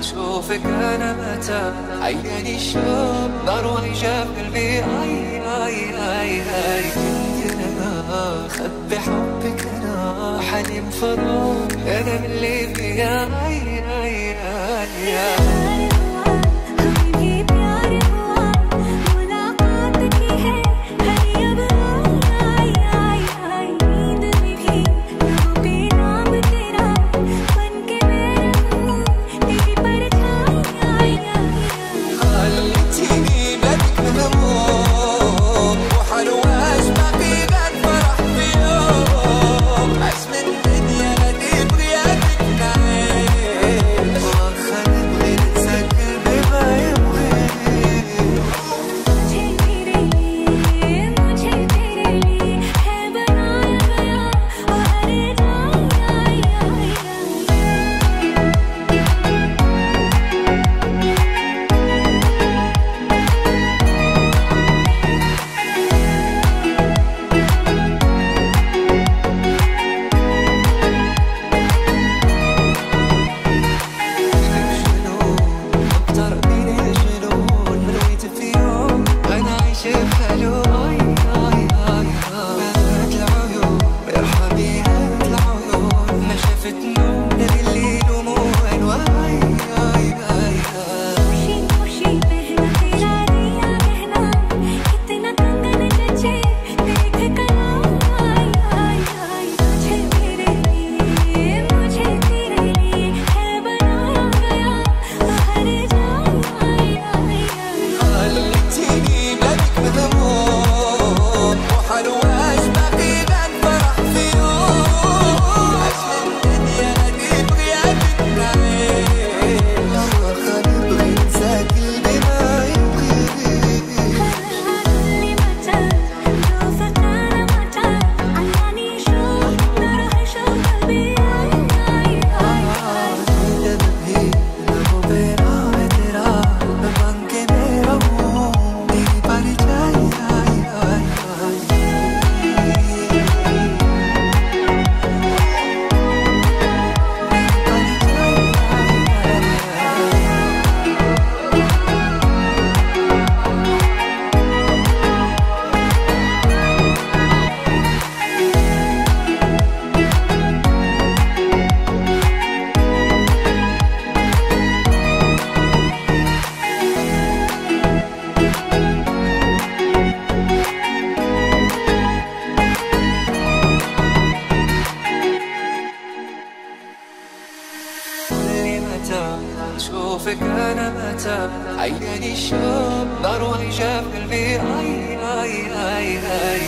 شوفك أنا متى؟ عيني الشوق نار وهيجة قلبي. أي أي أي أي. كنت أنا خبي حبك أنا. حنين فراق أنا من اللي فيها. اي أي أي, أي, أي. فكان متى عيني شاب نار هيجا في قلبي اي اي اي اي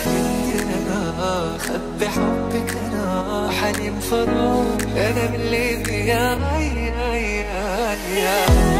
أنا خد حبك أنا حنين فراغ أنا من اللي فيها اي اي اي, أي, أي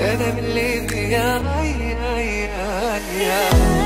أنا من اللي اي اي, أي